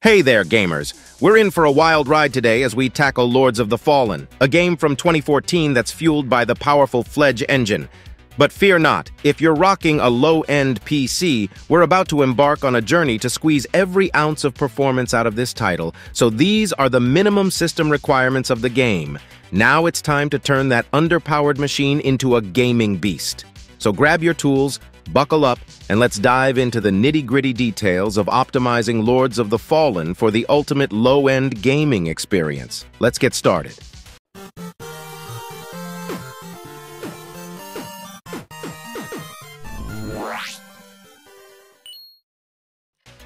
Hey there, gamers! We're in for a wild ride today as we tackle Lords of the Fallen, a game from 2014 that's fueled by the powerful Fledge engine. But fear not, if you're rocking a low-end PC, we're about to embark on a journey to squeeze every ounce of performance out of this title, so these are the minimum system requirements of the game. Now it's time to turn that underpowered machine into a gaming beast. So grab your tools, Buckle up and let's dive into the nitty-gritty details of optimizing Lords of the Fallen for the ultimate low-end gaming experience. Let's get started.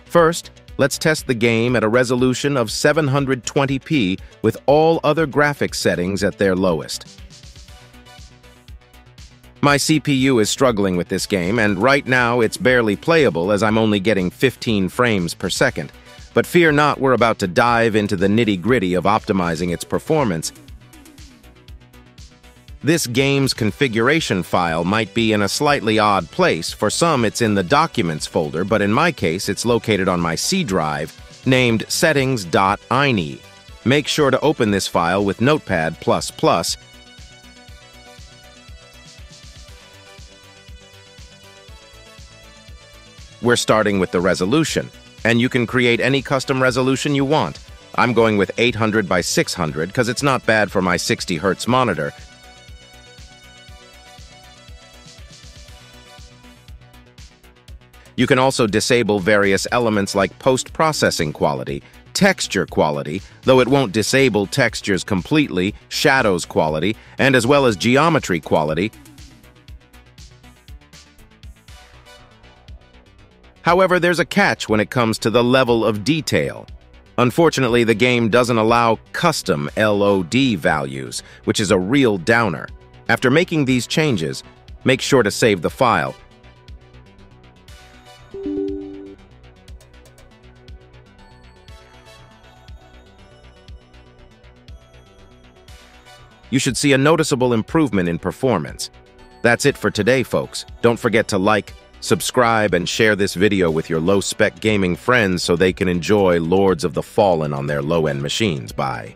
First, let's test the game at a resolution of 720p with all other graphics settings at their lowest. My CPU is struggling with this game, and right now it's barely playable as I'm only getting 15 frames per second. But fear not, we're about to dive into the nitty-gritty of optimizing its performance. This game's configuration file might be in a slightly odd place. For some, it's in the Documents folder, but in my case, it's located on my C drive, named settings.ini. Make sure to open this file with Notepad++, We're starting with the resolution, and you can create any custom resolution you want. I'm going with 800 by 600 because it's not bad for my 60 Hz monitor. You can also disable various elements like post-processing quality, texture quality, though it won't disable textures completely, shadows quality, and as well as geometry quality, However, there's a catch when it comes to the level of detail. Unfortunately, the game doesn't allow custom LOD values, which is a real downer. After making these changes, make sure to save the file. You should see a noticeable improvement in performance. That's it for today, folks. Don't forget to like, Subscribe and share this video with your low-spec gaming friends so they can enjoy Lords of the Fallen on their low-end machines. Bye.